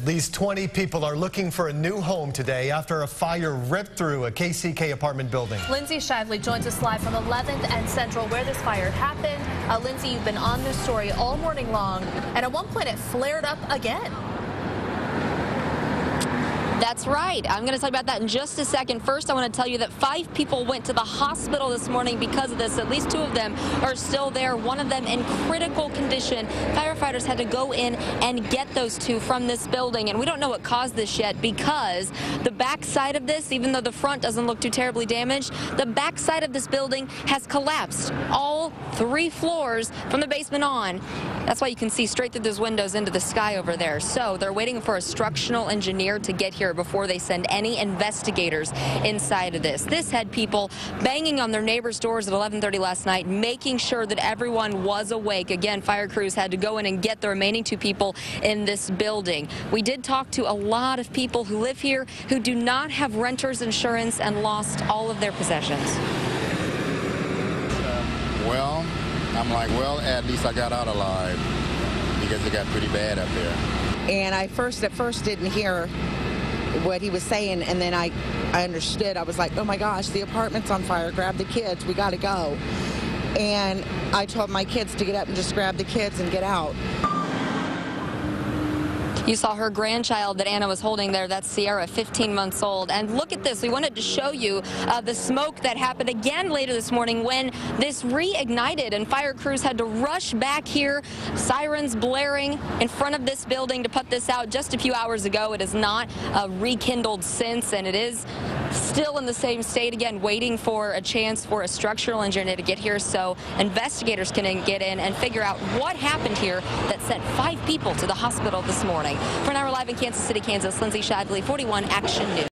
At least 20 people are looking for a new home today after a fire ripped through a KCK apartment building. Lindsay Shively joins us live from 11th and Central where this fire happened. Uh, Lindsay, you've been on this story all morning long, and at one point it flared up again. That's right. I'm going to talk about that in just a second. First, I want to tell you that five people went to the hospital this morning because of this. At least two of them are still there, one of them in critical condition. Firefighters had to go in and get those two from this building. And we don't know what caused this yet because the back side of this, even though the front doesn't look too terribly damaged, the back side of this building has collapsed. All three floors from the basement on. That's why you can see straight through those windows into the sky over there. So they're waiting for a structural engineer to get here before they send any investigators inside of this. This had people banging on their neighbors' doors at 11:30 last night, making sure that everyone was awake. Again, fire crews had to go in and get the remaining two people in this building. We did talk to a lot of people who live here who do not have renter's insurance and lost all of their possessions. Well, I'm like, well, at least I got out alive because it got pretty bad up there. And I first at first didn't hear what he was saying and then I, I understood. I was like, oh my gosh, the apartment's on fire. Grab the kids. We got to go. And I told my kids to get up and just grab the kids and get out. You saw her grandchild that Anna was holding there. That's Sierra, 15 months old. And look at this. We wanted to show you uh, the smoke that happened again later this morning when this reignited and fire crews had to rush back here, sirens blaring in front of this building to put this out just a few hours ago. It is not uh, rekindled since, and it is still in the same state again, waiting for a chance for a structural engineer to get here so investigators can get in and figure out what happened here that sent five people to the hospital this morning. For now, we're live in Kansas City, Kansas, Lindsay Shively, 41 Action News.